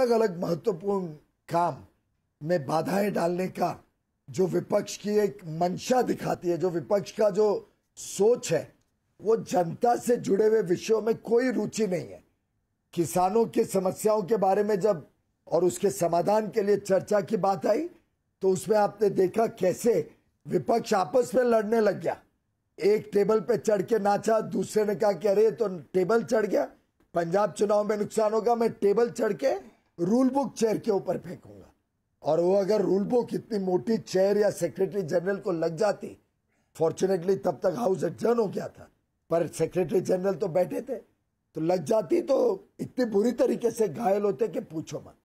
अलग अलग महत्वपूर्ण काम में बाधाएँ डालने का जो विपक्ष की एक मंशा दिखाती है, जो विपक्ष का जो सोच है, वो जनता से जुड़े हुए विषयों में कोई रुचि नहीं है। किसानों की समस्याओं के बारे में जब और उसके समाधान के लिए चर्चा की बात आई तो उसमें आपने देखा कैसे विपक्ष आपस में लड़ने लग गया। एक टेबल पे चढ़ के नाचा, दूसरे ने कहा कि अरे तो टेबल चढ़ गया, पंजाब चुनाव में नुकसान होगा, मैं टेबल चढ़ के रूल बुक चेयर के ऊपर फेंकूँगा। और वो अगर रूल बुक इतनी मोटी चेयर या सेक्रेटरी जनरल को लग जाती फॉर्चुनेटली तब तक हाउस एडजर्न हो गया था। पर सेक्रेटरी जनरल तो बैठे थे तो लग जाती तो इतनी बुरी तरीके से घायल होते कि पूछो मत।